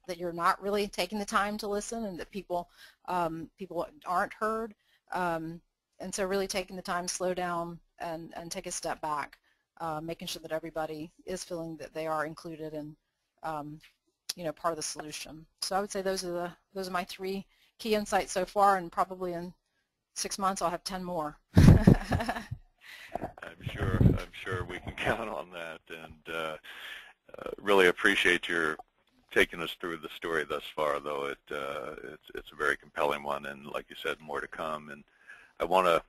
that you're not really taking the time to listen and that people um, people aren't heard. Um, and so really taking the time slow down and, and take a step back. Uh, making sure that everybody is feeling that they are included and um, you know part of the solution. So I would say those are the those are my three key insights so far, and probably in six months I'll have ten more. I'm sure. I'm sure we can count on that, and uh, uh, really appreciate your taking us through the story thus far. Though it uh, it's it's a very compelling one, and like you said, more to come. And I want to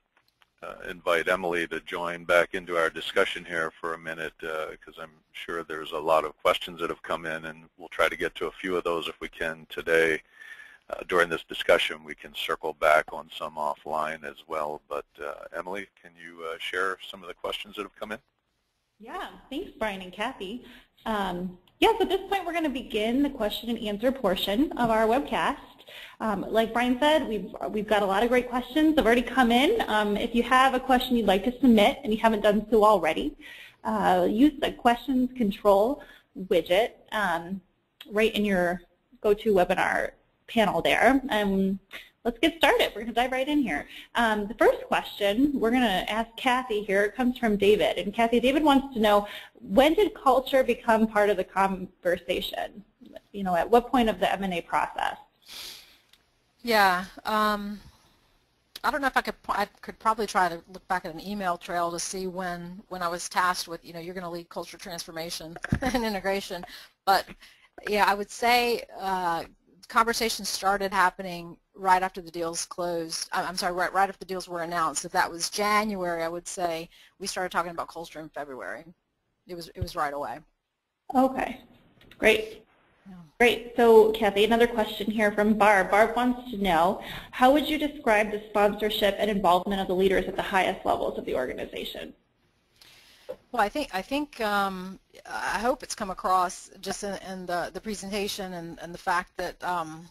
uh, invite Emily to join back into our discussion here for a minute because uh, I'm sure there's a lot of questions that have come in and we'll try to get to a few of those if we can today. Uh, during this discussion, we can circle back on some offline as well. But uh, Emily, can you uh, share some of the questions that have come in? Yeah, thanks Brian and Kathy. Um, yeah, so at this point we're going to begin the question and answer portion of our webcast. Um, like Brian said, we've, we've got a lot of great questions that have already come in. Um, if you have a question you'd like to submit and you haven't done so already, uh, use the questions control widget um, right in your GoToWebinar panel there. Um, let's get started. We're going to dive right in here. Um, the first question we're going to ask Kathy here comes from David. And Kathy, David wants to know, when did culture become part of the conversation? You know, at what point of the M&A process? Yeah. Um, I don't know if I could. I could probably try to look back at an email trail to see when when I was tasked with, you know, you're going to lead culture transformation and integration. But yeah, I would say uh, conversations started happening right after the deals closed. I'm sorry, right right after the deals were announced. If that was January, I would say we started talking about culture in February. It was it was right away. Okay, great. Great. So, Kathy, another question here from Barb. Barb wants to know, how would you describe the sponsorship and involvement of the leaders at the highest levels of the organization? Well, I think I think um, I hope it's come across just in, in the the presentation and, and the fact that um,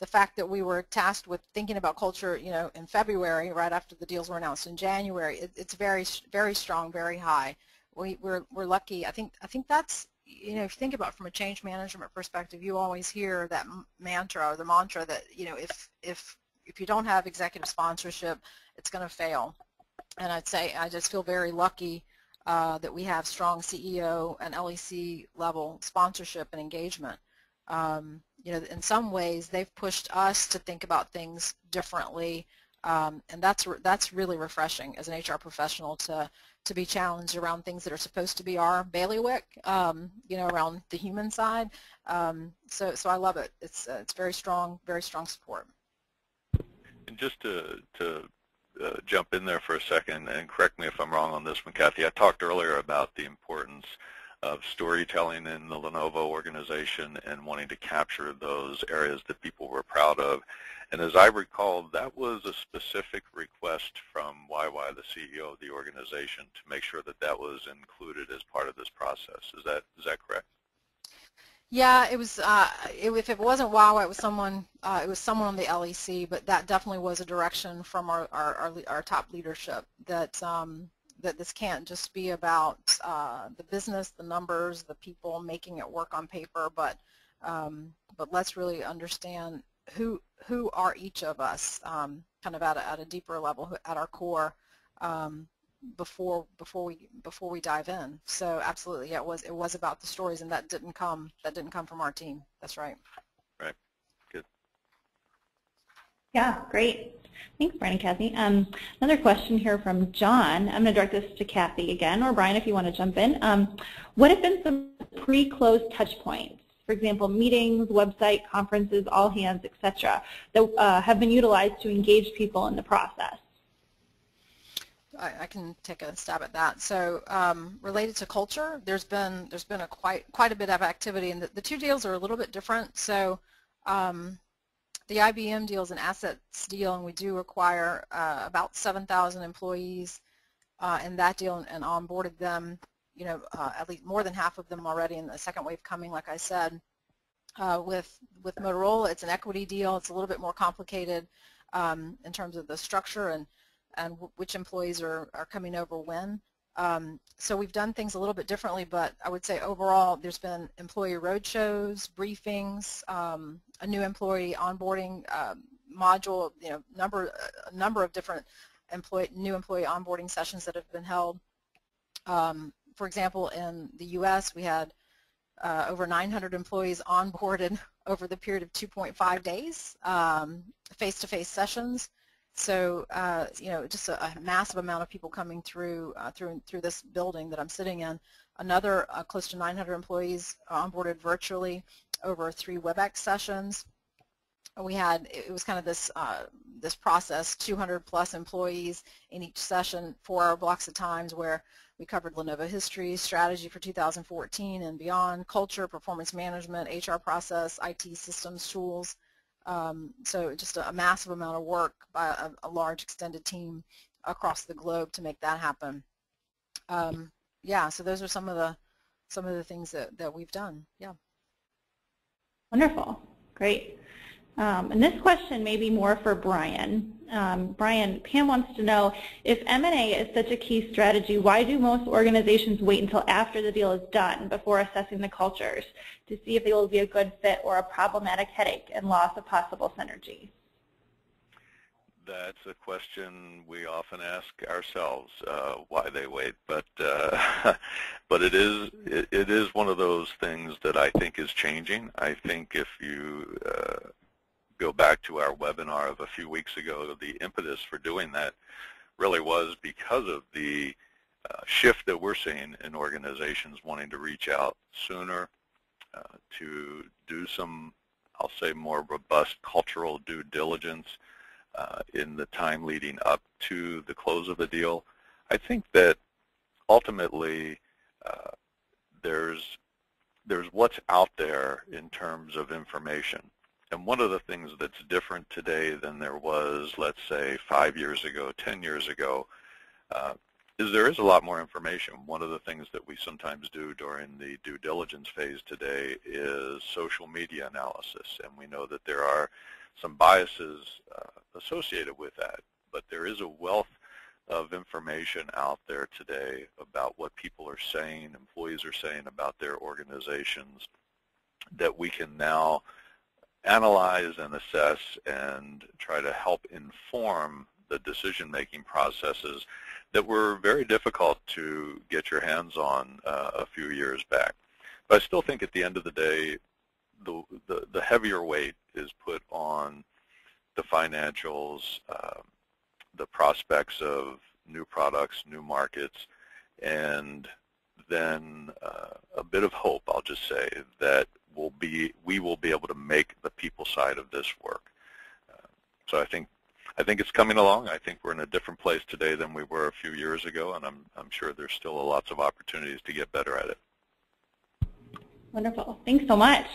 the fact that we were tasked with thinking about culture, you know, in February, right after the deals were announced in January, it, it's very very strong, very high. We, we're we're lucky. I think I think that's you know, if you think about it from a change management perspective, you always hear that mantra or the mantra that, you know, if, if, if you don't have executive sponsorship, it's going to fail. And I'd say I just feel very lucky uh, that we have strong CEO and LEC level sponsorship and engagement. Um, you know, in some ways, they've pushed us to think about things differently, um, and that's that's really refreshing as an HR professional to to be challenged around things that are supposed to be our bailiwick, um, you know, around the human side. Um, so, so I love it. It's uh, it's very strong, very strong support. And just to to uh, jump in there for a second, and correct me if I'm wrong on this one, Kathy. I talked earlier about the importance of storytelling in the Lenovo organization and wanting to capture those areas that people were proud of. And as I recall, that was a specific request from YY, the CEO of the organization, to make sure that that was included as part of this process. Is that is that correct? Yeah, it was. Uh, it, if it wasn't YY, it was someone. Uh, it was someone on the LEC, but that definitely was a direction from our our, our, our top leadership that um, that this can't just be about uh, the business, the numbers, the people making it work on paper, but um, but let's really understand who who are each of us, um, kind of at a, at a deeper level, at our core, um, before before we before we dive in. So absolutely, yeah, it was it was about the stories, and that didn't come that didn't come from our team. That's right. Right. Good. Yeah, great. Thanks, Brian and Kathy. Um, another question here from John. I'm going to direct this to Kathy again, or Brian if you want to jump in. Um, what have been some pre-close touch points for example, meetings, website, conferences, all hands, etc., that uh, have been utilized to engage people in the process? I, can take a stab at that. So um, related to culture, there's been there's been a quite quite a bit of activity, and the, the two deals are a little bit different. So um, the IBM deal is an assets deal, and we do require uh, about 7,000 employees uh, in that deal, and, and onboarded them you know, uh, at least more than half of them already in the second wave coming, like I said. Uh, with, with Motorola, it's an equity deal. It's a little bit more complicated um, in terms of the structure and, and which employees are, are coming over when. Um, so we've done things a little bit differently, but I would say overall there's been employee roadshows, briefings, um, a new employee onboarding um, module, you know, number a number of different employee new employee onboarding sessions that have been held. Um, for example, in the U.S., we had uh, over 900 employees onboarded over the period of 2.5 days, um, face-to-face sessions. So, uh, you know, just a, a, massive amount of people coming through uh, through through this building that I'm sitting in. Another uh, close to 900 employees onboarded virtually over three WebEx sessions. We had it was kind of this uh, this process, 200 plus employees in each session, four-hour blocks of times where we covered Lenovo history, strategy for 2014 and beyond, culture, performance management, HR process, IT systems, tools. Um, so just a, a, massive amount of work by a, a, large extended team across the globe to make that happen. Um, yeah, so those are some of the some of the things that, that we've done. Yeah. Wonderful. Great. Um, and this question may be more for Brian. Um, Brian, Pam wants to know, if M&A is such a key strategy, why do most organizations wait until after the deal is done before assessing the cultures to see if they will be a good fit or a problematic headache and loss of possible synergy? That's a question we often ask ourselves, uh, why they wait. But uh, but it is it, it is one of those things that I think is changing. I think if you uh, go back to our webinar of a few weeks ago, the impetus for doing that really was because of the uh, shift that we're seeing in organizations wanting to reach out sooner uh, to do some, I'll say, more robust cultural due diligence uh, in the time leading up to the close of a deal. I think that ultimately uh, there's there's what's out there in terms of information. And one of the things that's different today than there was, let's say, five years ago, 10 years ago, uh, is there is a lot more information. One of the things that we sometimes do during the due diligence phase today is social media analysis. And we know that there are some biases uh, associated with that. But there is a wealth of information out there today about what people are saying, employees are saying about their organizations that we can now analyze and assess and try to help inform the decision-making processes that were very difficult to get your hands on uh, a few years back. But I still think at the end of the day, the, the, the heavier weight is put on the financials, uh, the prospects of new products, new markets, and then uh, a bit of hope, I'll just say, that will be we will be able to make the people side of this work. Uh, so I think I think it's coming along. I think we're in a different place today than we were a few years ago, and I'm I'm sure there's still lots of opportunities to get better at it. Wonderful. Thanks so much.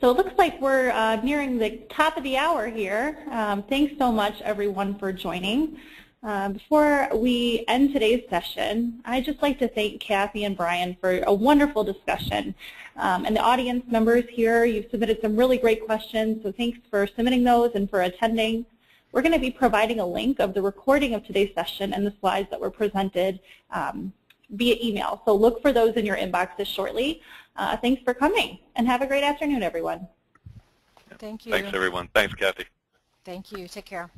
So it looks like we're uh, nearing the top of the hour here. Um, thanks so much, everyone, for joining. Uh, before we end today's session, I'd just like to thank Kathy and Brian for a wonderful discussion. Um, and the audience members here, you've submitted some really great questions, so thanks for submitting those and for attending. We're going to be providing a link of the recording of today's session and the slides that were presented um, via email. So look for those in your inboxes shortly. Uh, thanks for coming, and have a great afternoon, everyone. Thank you. Thanks, everyone. Thanks, Kathy. Thank you. Take care.